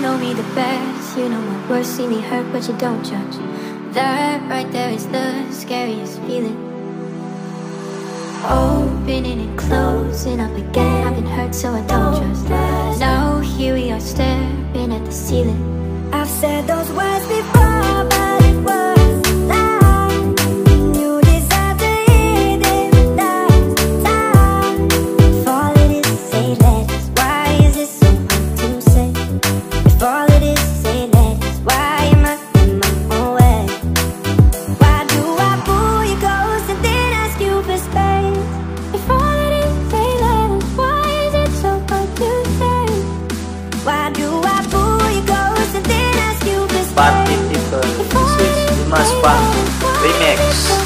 know me the best. You know my worst. See me hurt, but you don't judge. That right there is the scariest feeling. Opening and closing up again. I've been hurt, so I don't trust. Now here we are staring at the ceiling. I've said those words before, Party People. This is Dimas Pang Remix.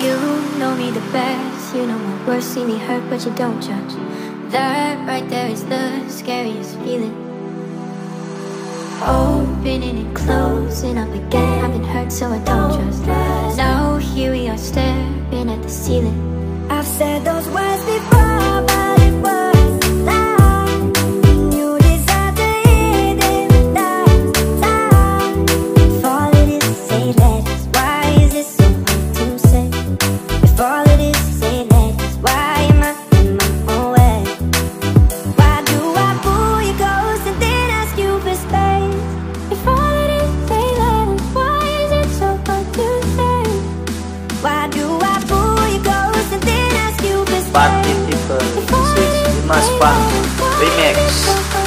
You know me the best, you know my worst. See me hurt, but you don't judge. That right there is the scariest feeling. Opening and closing up again. I've been hurt, so I don't trust. Now here we are staring at the ceiling. I've said those words before, participle. This is Dimas Pang Remix.